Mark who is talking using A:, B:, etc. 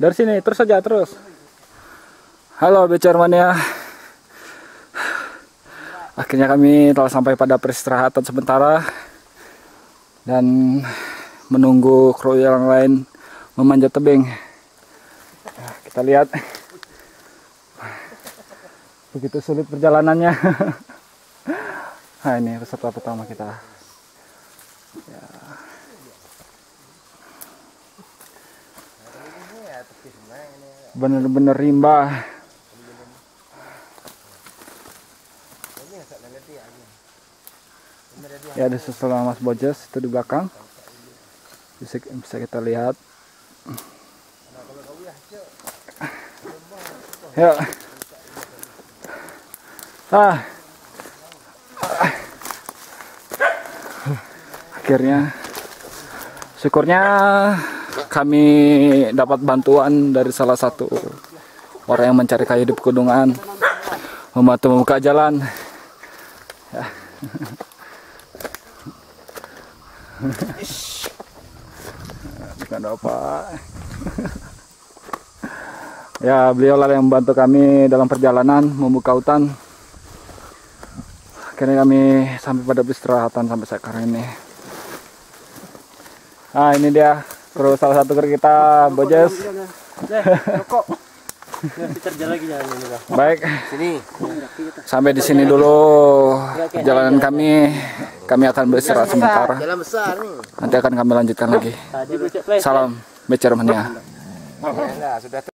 A: Dari sini terus saja terus. Halo Becer Mania. Akhirnya kami telah sampai pada peristirahatan sementara dan menunggu kru yang lain memanjat tebing. Nah, kita lihat begitu sulit perjalanannya. Nah ini peserta pertama kita. Bener-bener rimba. Ya ada setelah Mas Bojes itu di belakang. Bisa, bisa kita lihat. Ya. Ah. Akhirnya syukurnya kami dapat bantuan dari salah satu orang yang mencari kayu di pegunungan membantu membuka jalan. Ya. Bukan apa. ya, beliau lah yang membantu kami dalam perjalanan membuka hutan. Akhirnya kami sampai pada peristirahatan sampai sekarang ini. Nah, ini dia kru salah satu kru kita, Bojes.
B: Rokok. Kita jalan lagi jalan ini, Bang.
A: Baik,
B: Sini.
A: sampai di sini dulu perjalanan kami. Kami akan beristirahat sebentar. Nanti akan kami lanjutkan lagi. Salam Becer Mania.
B: Sudah